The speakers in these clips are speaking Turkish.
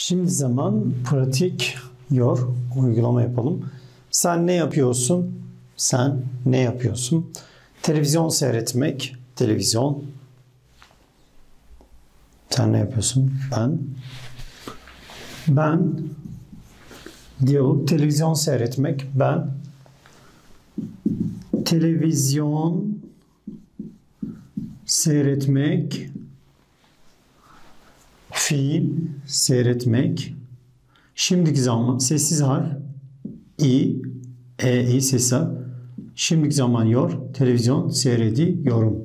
Şimdi zaman pratik yor uygulama yapalım. Sen ne yapıyorsun? Sen ne yapıyorsun? Televizyon seyretmek, televizyon. Sen ne yapıyorsun? Ben. Ben diyalog televizyon seyretmek. Ben televizyon seyretmek fiil seyretmek şimdiki zaman sessiz harf i e i sessiz harf şimdiki zaman yor televizyon seyrediyorum.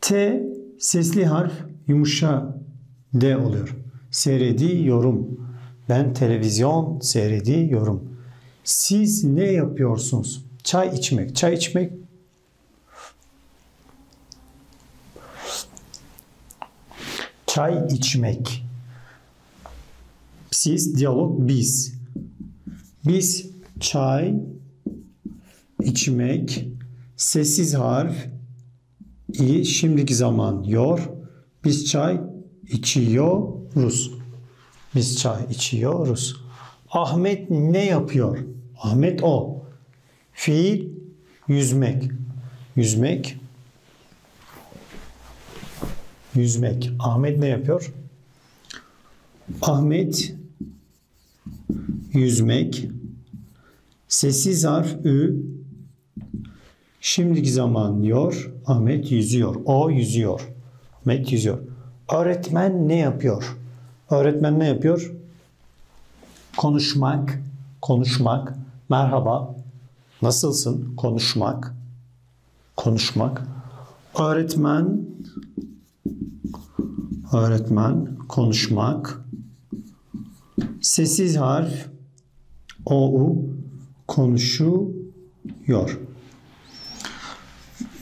T sesli harf yumuşa d oluyor. Seyrediyorum. Ben televizyon seyrediyorum. Siz ne yapıyorsunuz? Çay içmek. Çay içmek Çay içmek. Siz, diyalog biz. Biz çay içmek. Sessiz harf. i şimdiki zaman yor. Biz çay içiyoruz. Biz çay içiyoruz. Ahmet ne yapıyor? Ahmet o. Fiil yüzmek. Yüzmek yüzmek. Ahmet ne yapıyor? Ahmet yüzmek. Sessiz harf ü. Şimdiki zaman yor. Ahmet yüzüyor. O yüzüyor. Ahmet yüzüyor. Öğretmen ne yapıyor? Öğretmen ne yapıyor? Konuşmak. Konuşmak. Merhaba. Nasılsın? Konuşmak. Konuşmak. Öğretmen öğretmen, konuşmak, sessiz harf, o, u, konuşuyor.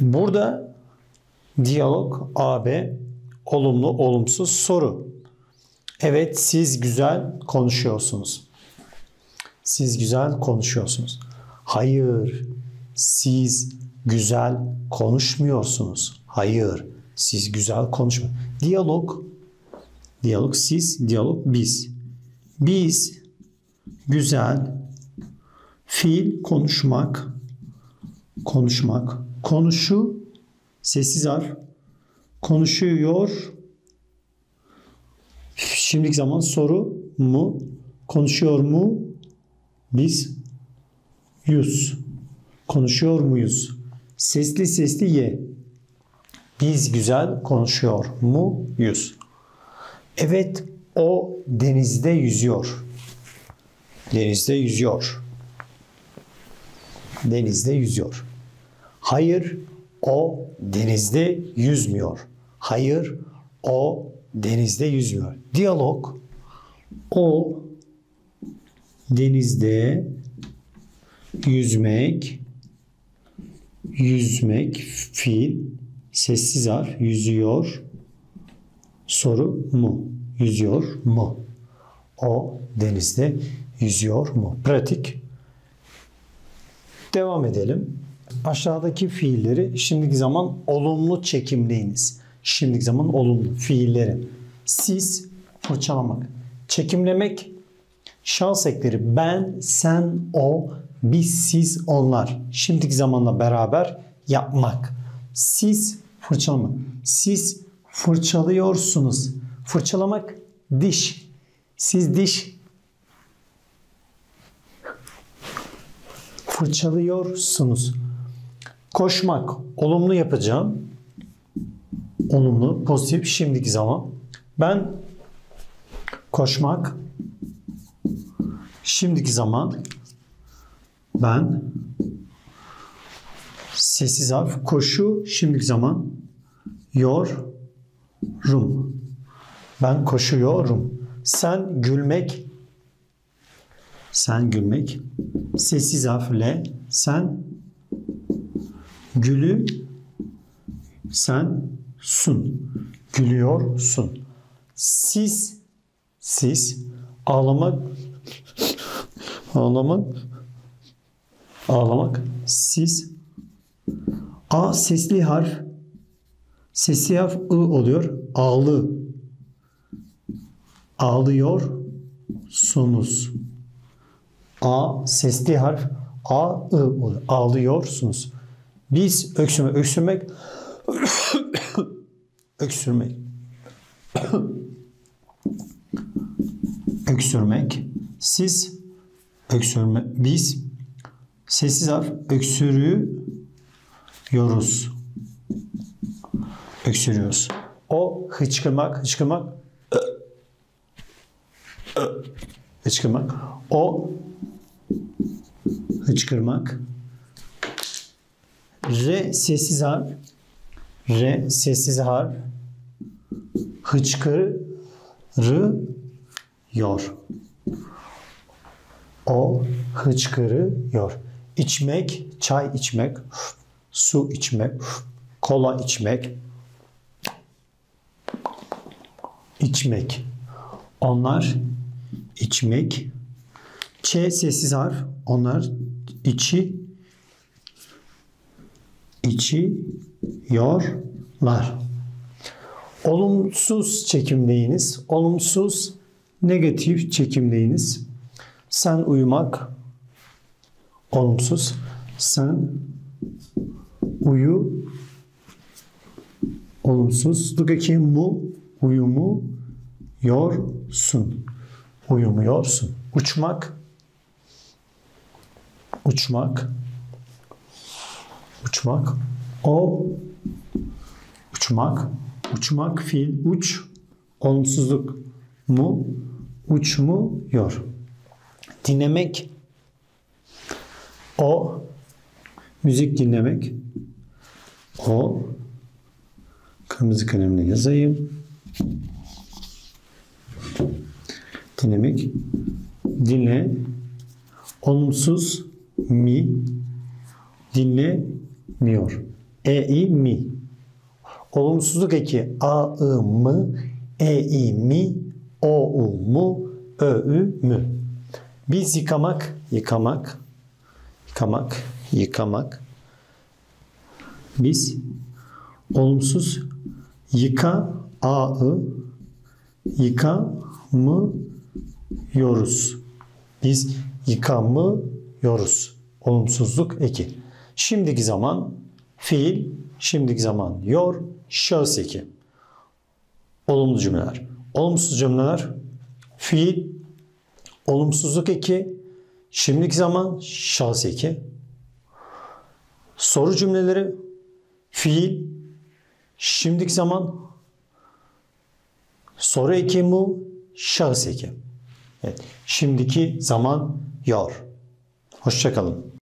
Burada diyalog AB, olumlu, olumsuz soru. Evet siz güzel konuşuyorsunuz. Siz güzel konuşuyorsunuz. Hayır, siz güzel konuşmuyorsunuz. Hayır, siz güzel konuşma. Diyalog, diyalog siz, diyalog biz. Biz güzel fiil konuşmak, konuşmak, konuşu sessiz harf, konuşuyor. Şimdiki zaman soru mu? Konuşuyor mu? Biz yüz. Konuşuyor muyuz? Sesli sesli ye. Biz güzel konuşuyor muyuz? Evet, o denizde yüzüyor. Denizde yüzüyor. Denizde yüzüyor. Hayır, o denizde yüzmüyor. Hayır, o denizde yüzmüyor. Diyalog, o denizde yüzmek, yüzmek, fiil, Sessiz harf yüzüyor. Soru mu? Yüzüyor mu? O denizde yüzüyor mu? Pratik. Devam edelim. Aşağıdaki fiilleri şimdiki zaman olumlu çekimleyiniz. Şimdiki zaman olumlu fiilleri. Siz fırçalamak. Çekimlemek şahıs ekleri ben, sen, o, biz, siz, onlar. Şimdiki zamanla beraber yapmak. Siz fırçalama. Siz fırçalıyorsunuz. Fırçalamak diş. Siz diş fırçalıyorsunuz. Koşmak olumlu yapacağım. Olumlu, pozitif şimdiki zaman. Ben koşmak şimdiki zaman ben Sessiz harf. Koşu şimdiki zaman. Yor. Rum. Ben koşuyorum. Sen gülmek. Sen gülmek. Sessiz harfle. Sen gülü. Sen sun. Gülüyorsun. Siz. Siz. Ağlamak. Ağlamak. Ağlamak. Siz A sesli harf. Sesli harf I oluyor. Ağlı. Ağlıyorsunuz. A sesli harf A, I oluyor. Ağlıyorsunuz. Biz öksürmek, öksürmek, öksürmek, öksürmek, siz öksürme, biz sessiz harf öksürüyoruz. Öksürüyoruz. O hıçkırmak, hıçkırmak, hıçkırmak. O hıçkırmak. R sessiz harf. R sessiz harf. Hıçkırıyor. O hıçkırıyor. İçmek, çay içmek, su içmek, kola içmek, içmek. Onlar içmek. Ç sessiz harf. Onlar içi içiyorlar. Olumsuz çekimleyiniz. Olumsuz negatif çekimleyiniz. Sen uyumak olumsuz. Sen uyu. Olumsuz. Buradaki mu uyumu yorsun. Uyumuyorsun. Uçmak. Uçmak. Uçmak. O uçmak. Uçmak fiil uç. Olumsuzluk. Mu uçmuyor. Dinlemek. O müzik dinlemek. O kırmızı kalemle yazayım. Dinlemek. Dinle. Olumsuz mi? Dinlemiyor. E i mi. Olumsuzluk eki a i mı? E i mi? O u mu? Ö ü mü. Biz yıkamak yıkamak yıkamak yıkamak biz olumsuz yıka a i yıka mı yoruz. Biz yıkamıyoruz. Olumsuzluk eki. Şimdiki zaman fiil, şimdiki zaman yor, şahıs eki. Olumlu cümleler. Olumsuz cümleler fiil, olumsuzluk eki, şimdiki zaman şahıs eki. Soru cümleleri fiil, şimdiki zaman soru eki mu, şahıs. Evet. Şimdiki zaman yor. Hoşçakalın.